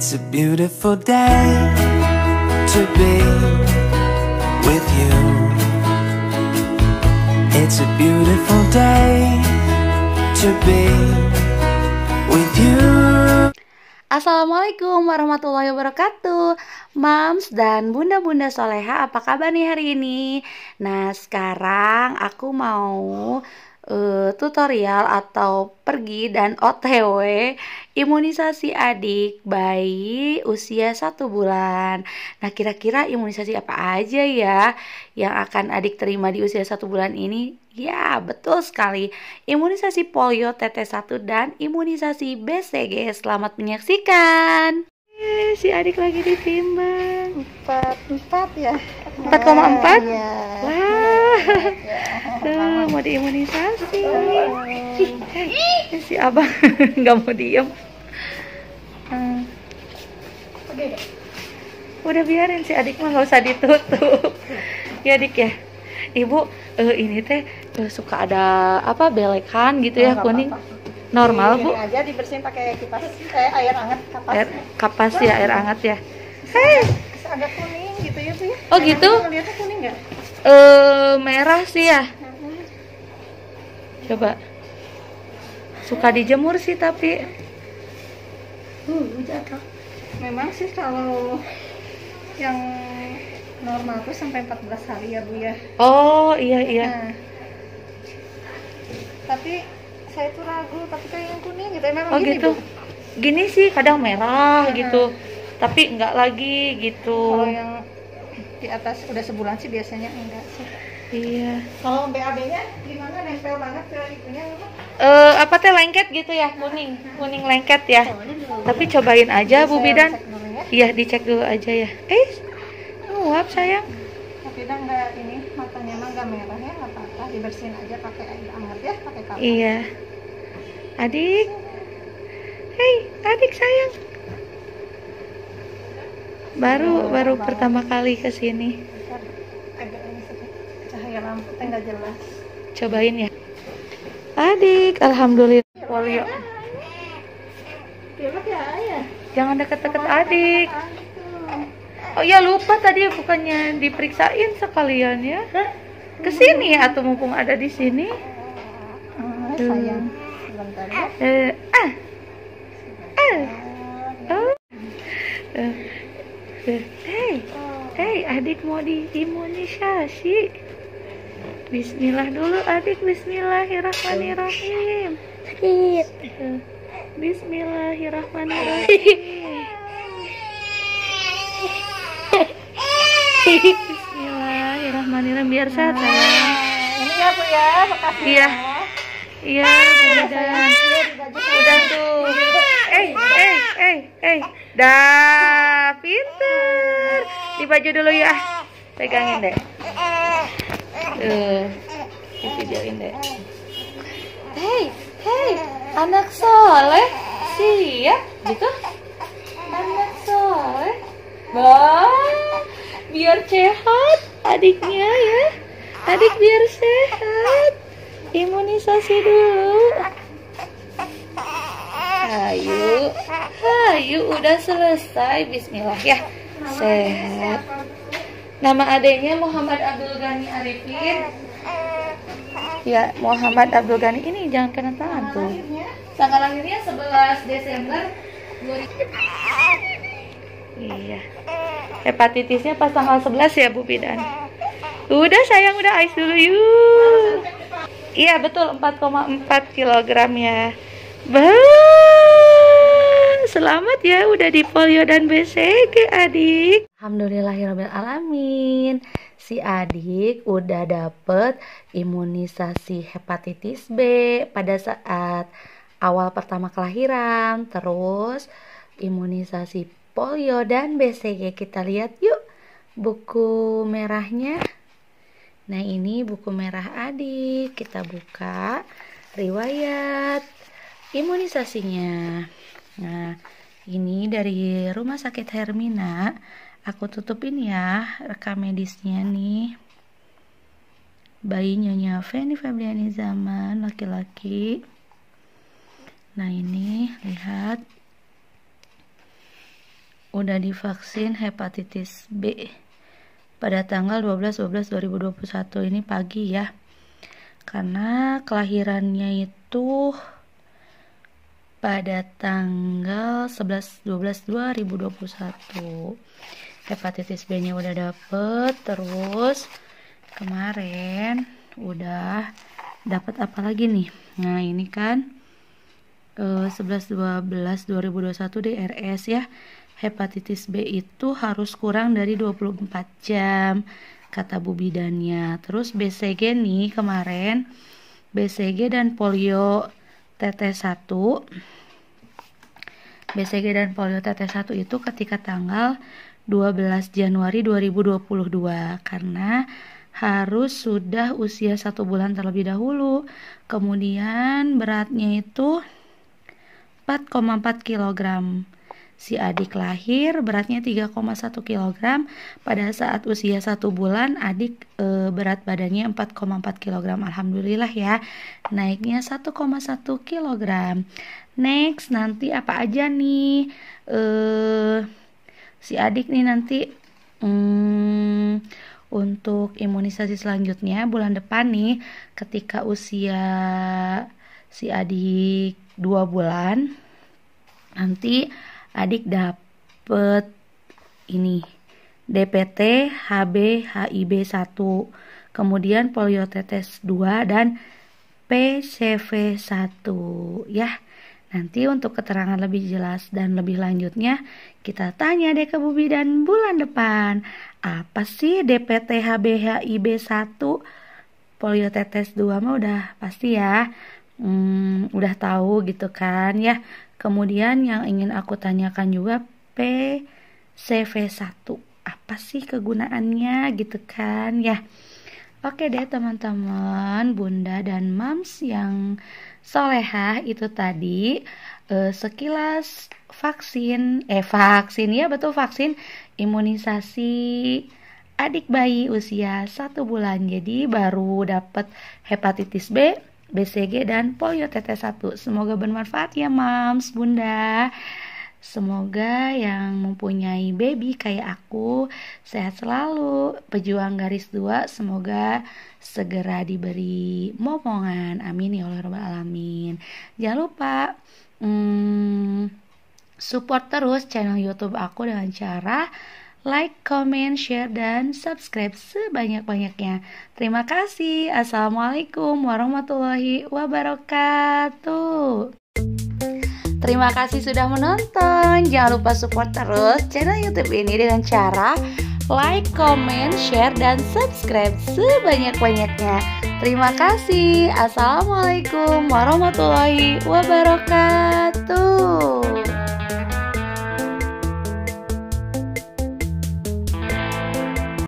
It's a beautiful day to be with you. It's a beautiful day to be with you. Assalamualaikum warahmatullahi wabarakatuh Mams dan bunda-bunda soleha apa kabar nih hari ini? Nah sekarang aku mau uh, tutorial atau pergi dan OTW imunisasi adik bayi usia satu bulan. Nah, kira-kira imunisasi apa aja ya yang akan adik terima di usia satu bulan ini? Ya, betul sekali. Imunisasi polio TT1 dan imunisasi BCG. Selamat menyaksikan. Eh, si adik lagi ditimbang. empat empat ya 4,4? ya. Wah, tuh mau diimunisasi. Si abang nggak mau diem. Hmm. Udah biarin si adik mah nggak usah ditutup. Ya adik ya. Ibu eh, ini teh eh, suka ada apa belekan gitu ya Oh, kuning. Normal Ini bu. aja dibersihin pakai kipas eh, air hangat kapas Air kapas ya air hangat ya. Hei, agak kuning gitu ya bu ya Oh, gitu? ngeliatnya kuning nggak eh merah sih ya. Coba. Suka dijemur sih tapi uh jatuh memang sih kalau yang normal tuh sampai 14 hari ya bu ya Oh iya iya. Nah, tapi saya tuh ragu tapi kayak yang kuning gitu memang Oh gini, gitu. Bu. Gini sih kadang merah Nah. gitu. Tapi enggak lagi gitu. kalau yang di atas udah sebulan sih biasanya enggak sih Iya. kalau BAB nya gimana nempel banget ke itunya memang Eh apa teh lengket gitu ya, kuning. Kuning lengket ya. Tapi cobain aja Bu Saya Bidan. ya. Iya, dicek dulu aja ya. Eh, nguap sayang. Tapi dah nggak ini matanya mah nggak merah ya nggak apa-apa dibersihin aja pakai air hangat ya pakai kapas. Iya. Adik. Hei, adik sayang. Baru baru pertama kali ke sini. Cahaya lampu nggak jelas. Cobain ya. Adik, alhamdulillah. Polio. Ya ya. Jangan deket-deket adik. Oh ya lupa tadi bukannya diperiksain sekalian ya. Ke sini atau mumpung ada di sini. Oh, sayang. Sebentar ya. Eh, ah, ah, oh. Eh, Hey, hey, adik mau diimunisasi. Bismillah dulu adik, Bismillahirrahmanirrahim. Eh, Bismillahirrahmanirrahim. Bismillahirrahmanirrahim biar sehat. sayang. Ini ya bu ya, makasih. Iya. ya. Iya. Iya, saya. Udah tuh. Eh, eh, eh, eh. Dah, pinter. Di baju dulu ya. Pegangin deh. Tuh. Videoin deh. Hei, hei, anak soleh. Siap, gitu. Anak soleh. Wah, biar sehat adiknya ya. Adik biar sehat. Imunisasi dulu. Ayo, ayo udah selesai. Bismillah ya. Sehat. Nama adanya Muhammad Abdul Ghani Arifin. Ya, Muhammad Abdul Ghani ini jangan kena tangan tuh. Tanggal lahirnya 11 Desember 2000. Iya. Hepatitisnya pas tanggal 11 ya Bu Bidan. Udah sayang udah ais dulu yuk. Iya betul 4,4 kg ya. Selamat ya udah di polio dan BCG adik. Alhamdulillahirobbilalamin. Si adik udah dapet imunisasi hepatitis B pada saat awal pertama kelahiran, terus imunisasi polio dan BCG. Kita lihat yuk buku merahnya. Nah, ini buku merah adik. Kita buka riwayat imunisasinya. Nah, ini dari Rumah Sakit Hermina. Aku tutupin ya rekam medisnya nih. Bayi Nyonya Feni Febriani Zaman, laki-laki. Nah, ini lihat. udah divaksin hepatitis B pada tanggal 12 12 2021 ini pagi ya karena kelahirannya itu pada tanggal 11 12 2021 hepatitis B nya udah dapet terus kemarin udah dapat apa lagi nih? Nah ini kan eh, 11 12 2021 DRS ya. Hepatitis B itu harus kurang dari 24 jam kata Bu bidannya terus BCG nih kemarin BCG dan polio TT1 BCG dan polio TT1 itu ketika tanggal 12 Januari 2022 karena harus sudah usia satu bulan terlebih dahulu. Kemudian beratnya itu 4,4 kg. Si adik lahir beratnya 3,1 kg. Pada saat usia satu bulan adik e, berat badannya 4,4 kg. Alhamdulillah ya naiknya 1,1 kg. Next nanti apa aja nih? Eh si adik nih nanti hmm, untuk imunisasi selanjutnya bulan depan nih ketika usia si adik dua bulan nanti adik dapet ini DPT HB HIB 1 kemudian polio tetes 2 dan PCV 1 ya Nanti untuk keterangan lebih jelas dan lebih lanjutnya kita tanya deh ke Bu Bidan bulan depan. Apa sih DPT HBHIB 1 polio tetes 2 mah udah pasti ya. Hmm, udah tahu gitu kan ya. Kemudian yang ingin aku tanyakan juga PCV1. Apa sih kegunaannya gitu kan ya. Oke deh teman-teman, bunda dan mams yang solehah itu tadi eh, sekilas vaksin, eh vaksin ya betul vaksin imunisasi adik bayi usia satu bulan. Jadi baru dapat hepatitis B, BCG dan polio TT1. Semoga bermanfaat ya mams, bunda. Semoga yang mempunyai baby kayak aku sehat selalu, pejuang garis dua, semoga segera diberi momongan. Amin ya Allah Rabbal Alamin. Jangan lupa hmm, support terus channel YouTube aku dengan cara like, comment, share, dan subscribe sebanyak-banyaknya. Terima kasih. Assalamualaikum warahmatullahi wabarakatuh. Terima kasih sudah menonton. Jangan lupa support terus channel YouTube ini dengan cara like, comment, share, dan subscribe sebanyak-banyaknya. Terima kasih. Assalamualaikum warahmatullahi wabarakatuh.